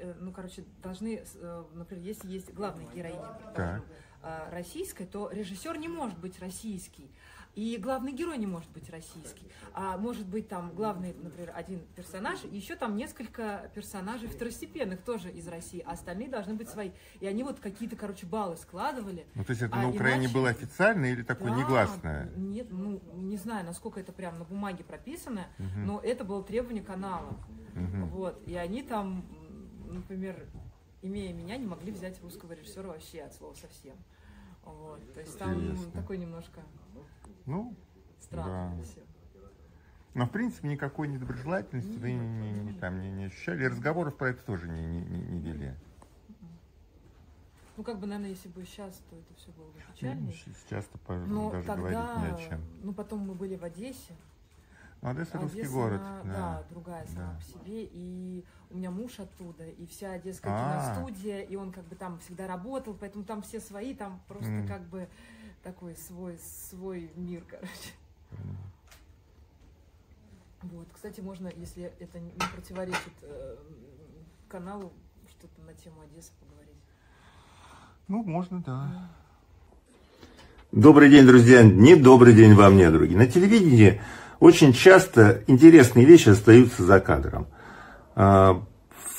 э, ну, короче, должны, э, например, если есть главная героиня, предположим, э, российская, то режиссер не может быть российский. И главный герой не может быть российский. А может быть там главный, например, один персонаж, и еще там несколько персонажей второстепенных тоже из России, а остальные должны быть свои. И они вот какие-то, короче, баллы складывали. Ну, то есть это А на Украине иначе- было официально или такое Да, негласное? Нет, ну, не знаю, насколько это прям на бумаге прописано, но это было требование канала. Мгм. Вот. И они там, например, имея меня, не могли взять русского режиссера вообще от слова совсем. Вот. То есть там Интересно. такой немножко Ну, странно Да. все. но в принципе никакой недоброжелательности вы не, не- не- там не, не ощущали. И разговоров про это тоже не, не, не- не вели. Ну, как бы, наверное, если бы сейчас, то это все было бы Ну, печальнее. Сейчас-то даже тогда, говорить не о чем. ну, потом мы были в Одессе. Ну, Одесса русский Одесса, город. она, да. да, другая сама да. по себе. И у меня муж оттуда, и вся одесская А. киностудия, и он как бы там всегда работал, поэтому там все свои, там просто М. как бы такой свой, свой мир, короче. Вот, кстати, можно, если это не противоречит э, каналу, что-то на тему Одессы поговорить. Ну, можно, да. Добрый день, друзья. Не добрый день вам, недруги. На телевидении очень часто интересные вещи остаются за кадром. А,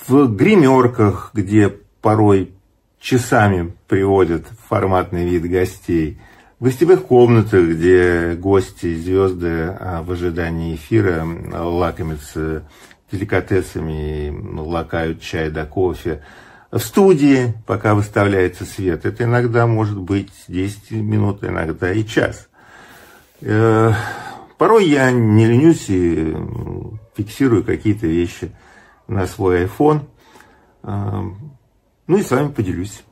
В гримерках, где порой часами приводят форматный вид гостей, в гостевых комнатах, где гости, звезды а, в ожидании эфира лакомятся деликатесами, и лакают чай да кофе. В студии, пока выставляется свет, это иногда может быть 10 минут, иногда и час. Э, Порой я не ленюсь и м, фиксирую какие-то вещи на свой iPhone. Э, Ну и с вами поделюсь.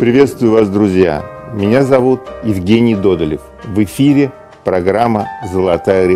Приветствую вас, друзья. Меня зовут Евгений Додолев. В эфире программа «Золотая